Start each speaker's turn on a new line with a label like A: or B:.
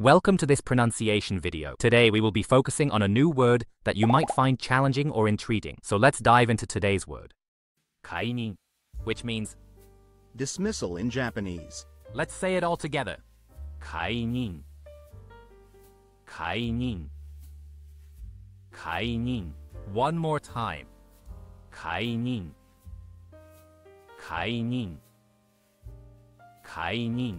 A: Welcome to this pronunciation video. Today we will be focusing on a new word that you might find challenging or intriguing. So let's dive into today's word. Kainin, which means,
B: Dismissal in Japanese.
A: let's say it all together. Kainin. Kainin. Kainin. One more time. Kainin. Kainin. Kainin.